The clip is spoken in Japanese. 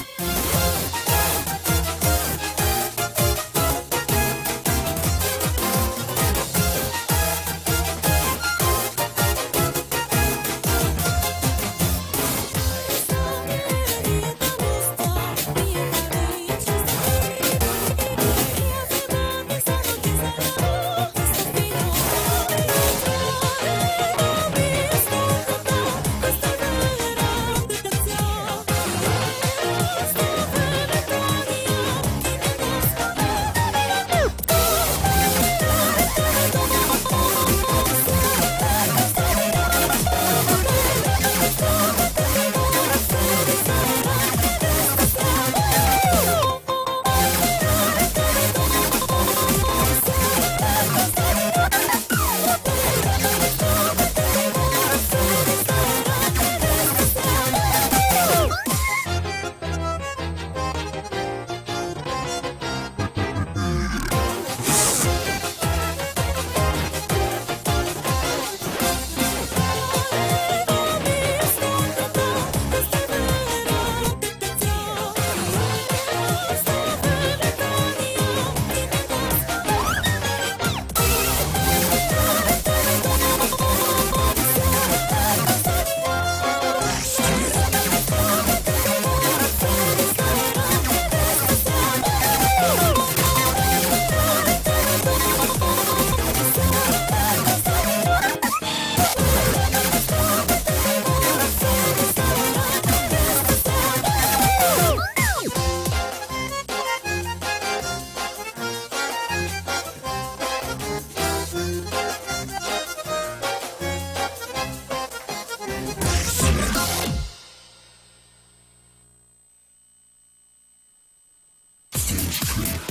あ! Country.